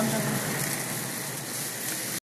Amcanın.